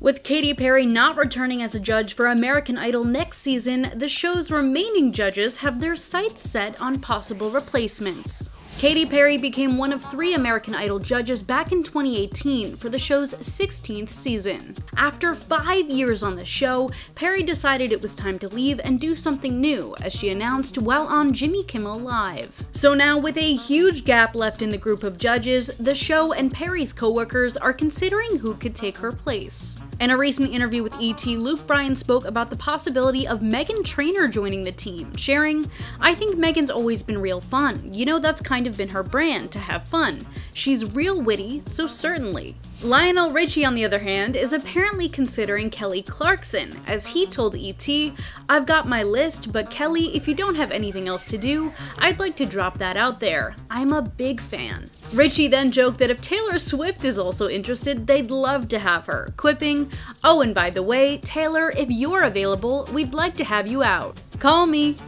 With Katy Perry not returning as a judge for American Idol next season, the show's remaining judges have their sights set on possible replacements. Katy Perry became one of three American Idol judges back in 2018 for the show's 16th season. After five years on the show, Perry decided it was time to leave and do something new, as she announced while on Jimmy Kimmel Live. So now, with a huge gap left in the group of judges, the show and Perry's coworkers are considering who could take her place. In a recent interview with ET, Luke Bryan spoke about the possibility of Meghan Trainor joining the team, sharing, I think Meghan's always been real fun. You know, that's kind of been her brand, to have fun. She's real witty, so certainly. Lionel Richie, on the other hand, is apparently considering Kelly Clarkson, as he told ET, I've got my list, but Kelly, if you don't have anything else to do, I'd like to drop that out there. I'm a big fan. Richie then joked that if Taylor Swift is also interested, they'd love to have her, quipping, Oh, and by the way, Taylor, if you're available, we'd like to have you out. Call me.